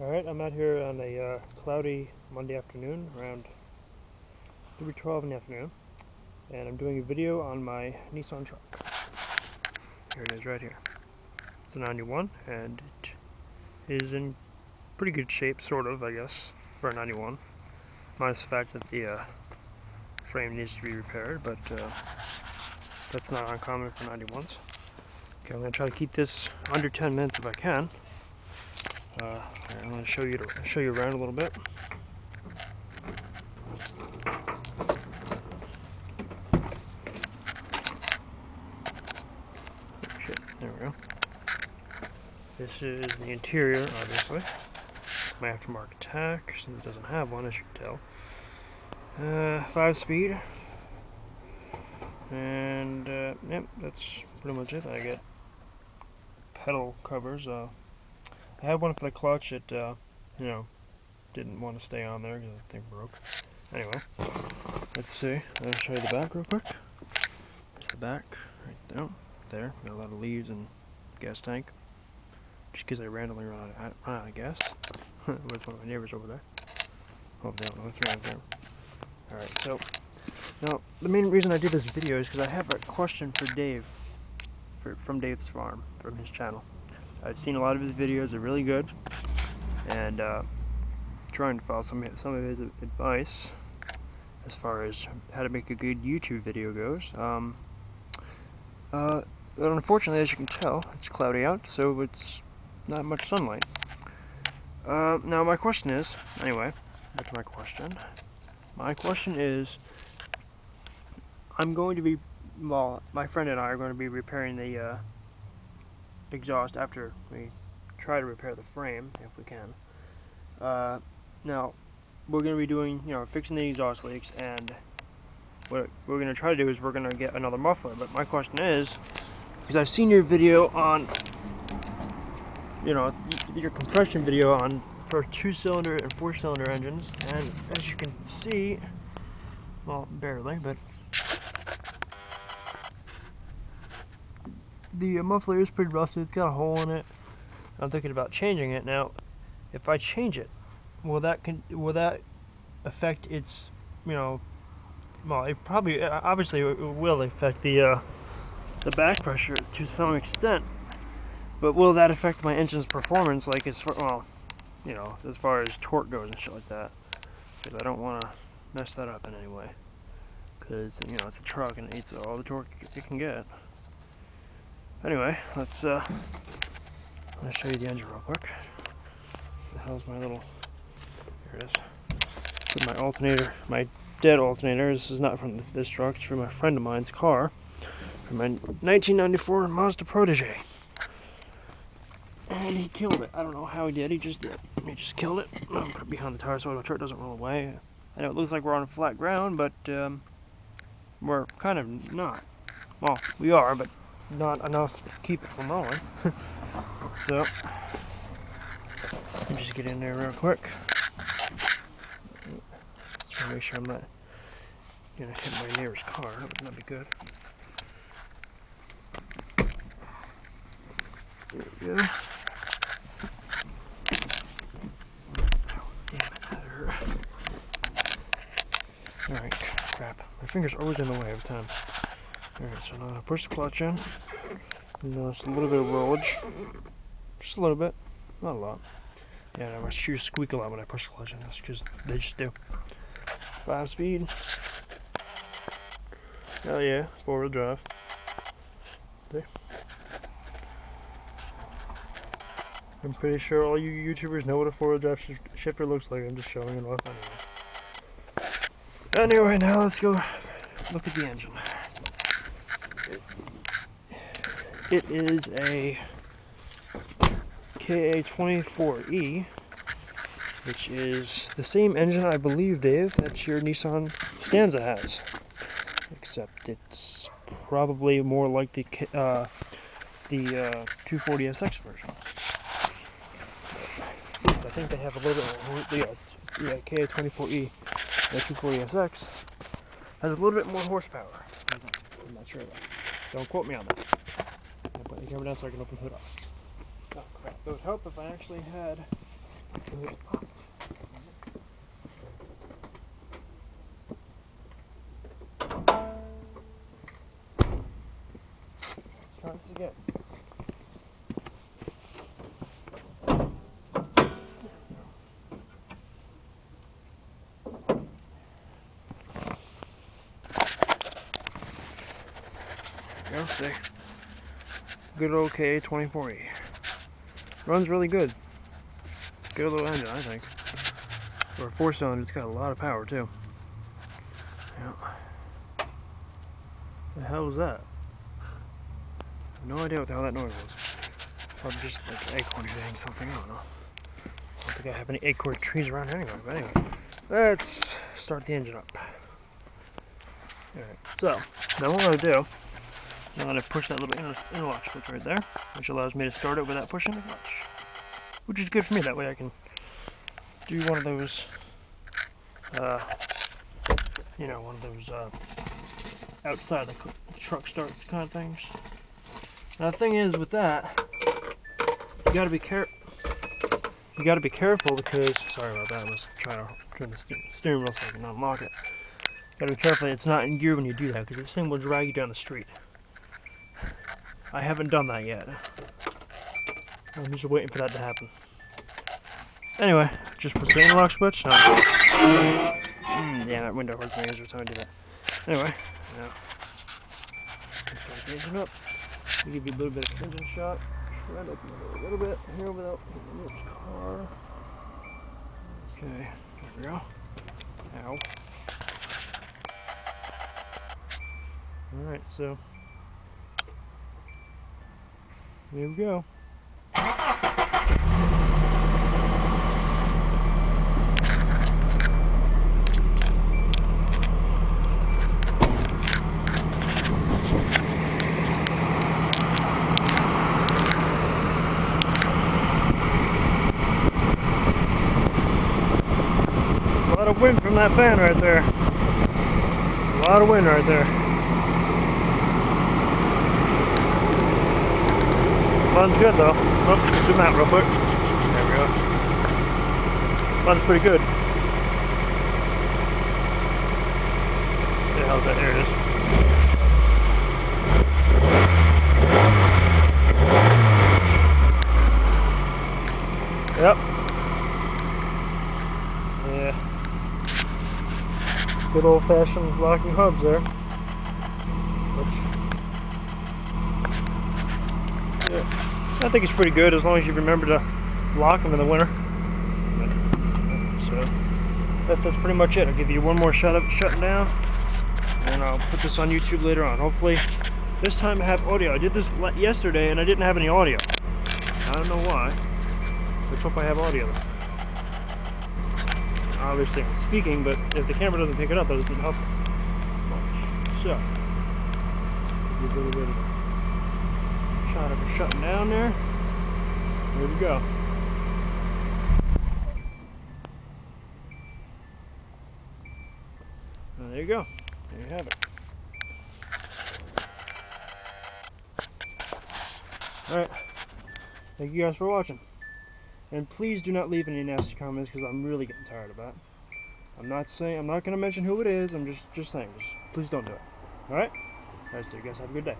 Alright, I'm out here on a uh, cloudy Monday afternoon, around 3.12 in the afternoon, and I'm doing a video on my Nissan truck. Here it is right here. It's a 91, and it is in pretty good shape, sort of, I guess, for a 91. Minus the fact that the uh, frame needs to be repaired, but uh, that's not uncommon for 91s. Okay, I'm going to try to keep this under 10 minutes if I can. Uh, I'm going to show you to show you around a little bit. Shit, there we go. This is the interior, obviously. My aftermarket tach, since it doesn't have one, as you can tell. Uh, five speed. And, uh, yep, that's pretty much it. I get pedal covers. Uh, I had one for the clutch. It, uh, you know, didn't want to stay on there because the thing broke. Anyway, let's see. I'll show you the back real quick. It's the back, right down there. Got a lot of leaves and gas tank. Just because I randomly run out, of, run gas. With one of my neighbors over there. Hope they don't know it's around there. Alright, so, now, the main reason I did this video is because I have a question for Dave. For, from Dave's farm, from his channel. I've seen a lot of his videos; they're really good, and uh, trying to follow some some of his advice as far as how to make a good YouTube video goes. Um, uh, but unfortunately, as you can tell, it's cloudy out, so it's not much sunlight. Uh, now, my question is, anyway, back to my question. My question is, I'm going to be, well, my friend and I are going to be repairing the uh, exhaust after we try to repair the frame, if we can. Uh, now, we're going to be doing, you know, fixing the exhaust leaks, and what we're going to try to do is we're going to get another muffler. But my question is, because I've seen your video on, you know, your compression video on for two-cylinder and four-cylinder engines, and as you can see, well, barely, but the muffler is pretty rusty. It's got a hole in it. I'm thinking about changing it now. If I change it, will that con will that affect its you know? Well, it probably uh, obviously it will affect the uh, the back pressure to some extent. But will that affect my engine's performance? Like as far well, you know, as far as torque goes and shit like that. Because I don't want to mess that up in any way. Because you know it's a truck and it eats all the torque it can get. Anyway, let's uh, I'm gonna show you the engine real quick. The hell's my little? Here it is. My alternator, my dead alternator. This is not from this truck. It's from a friend of mine's car, from my 1994 Mazda Protege. And he killed it. I don't know how he did. He just did. He just killed it. I'll put it behind the tire so the truck doesn't roll away. I know it looks like we're on flat ground, but um, we're kind of not. Well, we are, but not enough to keep it from rolling. so, just get in there real quick. Just make sure I'm not gonna hit my neighbor's car. That would not be good. There we go. Alright, crap. My finger's always in the way every time. Alright, so now I push the clutch in. Notice a little bit of rollage. Just a little bit. Not a lot. Yeah, my shoes squeak a lot when I push the clutch in. That's because they just do. Five speed. Oh yeah, four wheel drive. See? I'm pretty sure all you YouTubers know what a four wheel drive sh shifter looks like. I'm just showing it off anyway. Anyway, now let's go look at the engine. It is a KA24E, which is the same engine, I believe, Dave, that your Nissan Stanza has. Except it's probably more like the uh, the uh, 240SX version. I think they have a little bit more, yeah KA24E, the 240SX, has a little bit more horsepower. I'm not sure. Don't quote me on that put the camera down so I can open the hood off. Oh crap, it would help if I actually had let's Try this again. Go see. Good old K24E. Runs really good. Good little engine, I think. For a four cylinder, it's got a lot of power too. Yeah. The hell was that? No idea what the hell that noise was. Probably just like acorn hitting something, I don't know. I don't think I have any acorn trees around here anyway, but anyway. Let's start the engine up. Alright, so, now what I'm to do I'm going to push that little inter interlock switch right there, which allows me to start it without pushing the clutch. Which is good for me, that way I can do one of those, uh, you know, one of those uh, outside the truck start kind of things. Now the thing is with that, you gotta be careful. you gotta be careful because, sorry about that, I was trying to turn the steering wheel so I can unlock it. You gotta be careful it's not in gear when you do that because this thing will drag you down the street. I haven't done that yet. I'm just waiting for that to happen. Anyway, just push the interlock switch. No. Mm, yeah, that window hurts my every time I do that. Anyway, now the engine up. Give you a little bit of engine shot. Try to open it a little bit here without hitting this car. Okay, there we go. Ow. Alright, so here we go. A lot of wind from that fan right there. It's a lot of wind right there. Runs good though. Oh, zoom out real quick. There we go. Runs pretty good. Yeah, how's that? There it is. Yep. Yeah. Good old fashioned locking hubs there. I think it's pretty good as long as you remember to lock them in the winter. So that's, that's pretty much it. I'll give you one more shut up, shutting down, and I'll put this on YouTube later on. Hopefully, this time I have audio. I did this yesterday and I didn't have any audio. I don't know why. Let's hope I have audio. Obviously, I'm speaking, but if the camera doesn't pick it up, that doesn't help much. So, a little bit of shot of her shutting down there. There we go. There you go. There you have it. Alright. Thank you guys for watching. And please do not leave any nasty comments because I'm really getting tired of that. I'm not saying I'm not gonna mention who it is, I'm just just saying, just please don't do it. Alright? Alright, so you guys have a good day.